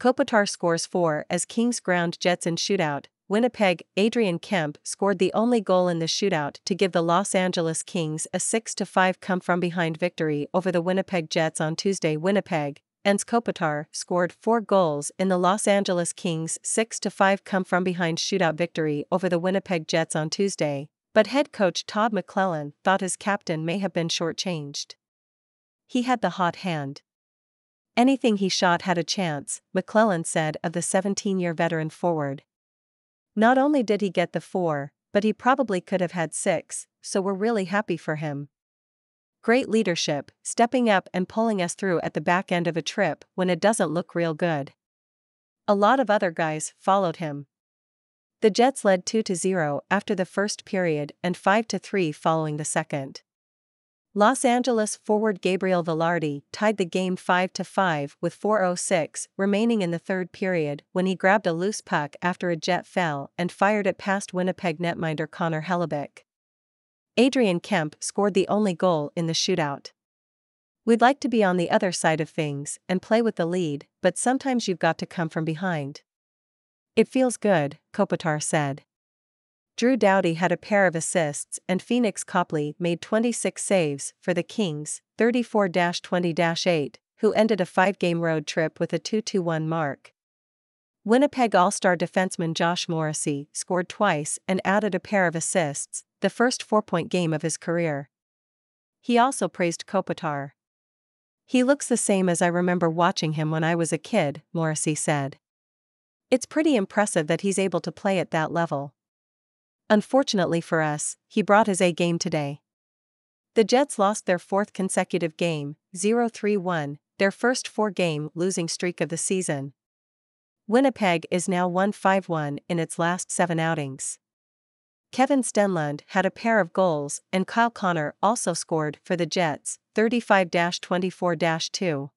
Kopitar scores 4 as Kings ground Jets in shootout. Winnipeg, Adrian Kempe scored the only goal in the shootout to give the Los Angeles Kings a 6-5 come-from-behind victory over the Winnipeg Jets on Tuesday. Winnipeg, Anze Kopitar scored four goals in the Los Angeles Kings' 6-5 come-from-behind shootout victory over the Winnipeg Jets on Tuesday, but head coach Todd McLellan thought his captain may have been shortchanged. He had the hot hand. Anything he shot had a chance, McLellan said of the 17 year veteran forward. Not only did he get the four, but he probably could have had six, so we're really happy for him. Great leadership, stepping up and pulling us through at the back end of a trip when it doesn't look real good. A lot of other guys followed him. The Jets led 2 0 after the first period and 5 3 following the second. Los Angeles forward Gabriel Vilardi tied the game 5 5 with 4.06 remaining in the third period when he grabbed a loose puck after a jet fell and fired it past Winnipeg netminder Connor Hellebuyck. Adrian Kempe scored the only goal in the shootout. We'd like to be on the other side of things and play with the lead, but sometimes you've got to come from behind. It feels good, Kopitar said. Drew Doughty had a pair of assists and Pheonix Copley made 26 saves for the Kings, 34-20-8, who ended a five-game road trip with a 2 2 1 mark. Winnipeg All-Star defenseman Josh Morrissey scored twice and added a pair of assists, the first four-point game of his career. He also praised Kopitar. He looks the same as I remember watching him when I was a kid, Morrissey said. It's pretty impressive that he's able to play at that level. Unfortunately for us, he brought his A game today. The Jets lost their fourth consecutive game, 0 3 1, their first four game losing streak of the season. Winnipeg is now 1 5 1 in its last seven outings. Kevin Stenlund had a pair of goals, and Kyle Connor also scored for the Jets, 35 24 2.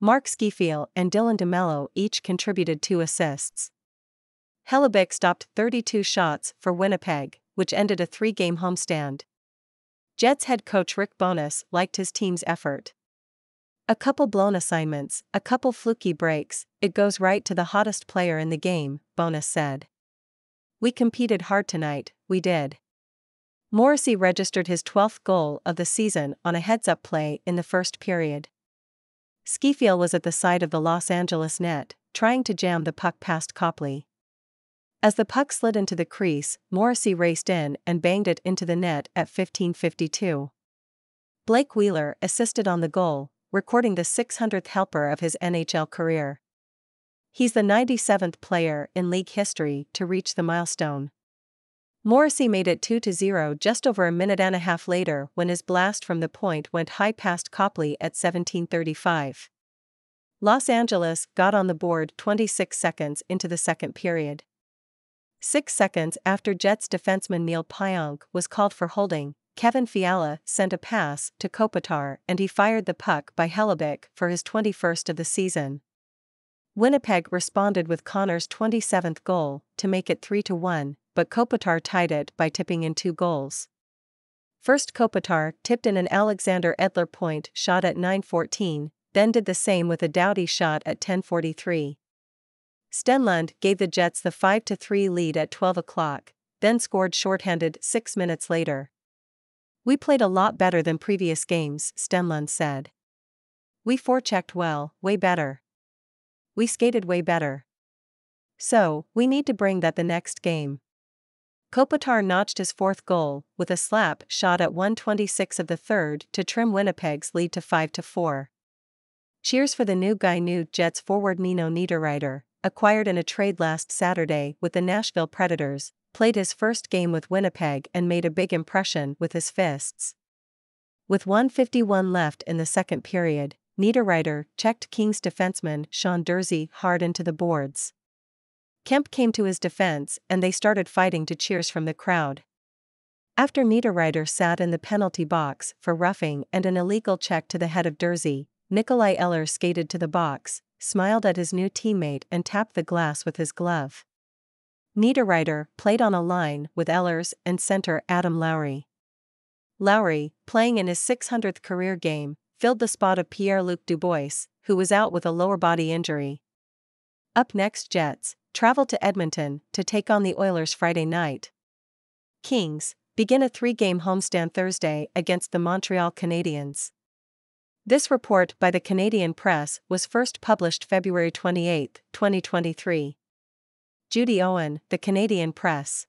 Mark Scheifele and Dylan DeMelo each contributed two assists. Hellebuyck stopped 32 shots for Winnipeg, which ended a three game homestand. Jets head coach Rick Bowness liked his team's effort. A couple blown assignments, a couple fluky breaks, it goes right to the hottest player in the game, Bowness said. We competed hard tonight, we did. Morrissey registered his 12th goal of the season on a heads up play in the first period. Scheifele was at the side of the Los Angeles net, trying to jam the puck past Copley. As the puck slid into the crease, Morrissey raced in and banged it into the net at 1552. Blake Wheeler assisted on the goal, recording the 600th helper of his NHL career. He's the 97th player in league history to reach the milestone. Morrissey made it 2 0 just over a minute and a half later when his blast from the point went high past Copley at 1735. Los Angeles got on the board 26 seconds into the second period. Six seconds after Jets defenseman Neal Pionk was called for holding, Kevin Fiala sent a pass to Kopitar and he fired the puck by Hellebuyck for his 21st of the season. Winnipeg responded with Connor's 27th goal to make it 3 1, but Kopitar tied it by tipping in two goals. First Kopitar tipped in an Alexander Edler point shot at 9:14, then did the same with a Doughty shot at 10:43. Stenlund gave the Jets the 5-3 lead at 12 o'clock, then scored shorthanded six minutes later. We played a lot better than previous games, Stenlund said. We forechecked well, way better. We skated way better. So, we need to bring that the next game. Kopitar notched his fourth goal with a slap shot at 126 of the third to trim Winnipeg's lead to 5 4. Cheers for the new guy new Jets forward Nino Niederreiter, acquired in a trade last Saturday with the Nashville Predators, played his first game with Winnipeg and made a big impression with his fists. With 151 left in the second period, Niederreiter checked Kings defenseman Sean Durzi hard into the boards. Kempe came to his defense and they started fighting to cheers from the crowd. After Niederreiter sat in the penalty box for roughing and an illegal check to the head of Durzi, Nikolai Eller skated to the box, smiled at his new teammate and tapped the glass with his glove. Niederreiter played on a line with Ehlers and center Adam Lowry. Lowry, playing in his 600th career game, filled the spot of Pierre-Luc Dubois, who was out with a lower body injury. Up next Jets, travel to Edmonton to take on the Oilers Friday night. Kings, begin a three-game homestand Thursday against the Montreal Canadiens. This report by the Canadian Press was first published February 28, 2023. Judy Owen, The Canadian Press.